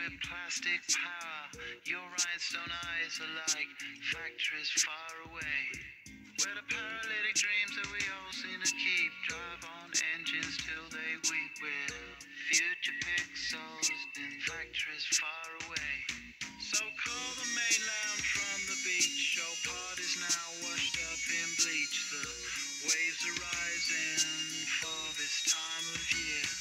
with plastic power. Your rhinestone eyes are like factories far away. Where the paralytic dreams that we all seem to keep drive on engines till they weep. With future pixels in factories far away. So call the mainland from the beach. Show part is now washed up in bleach. The waves are rising. for this time of year.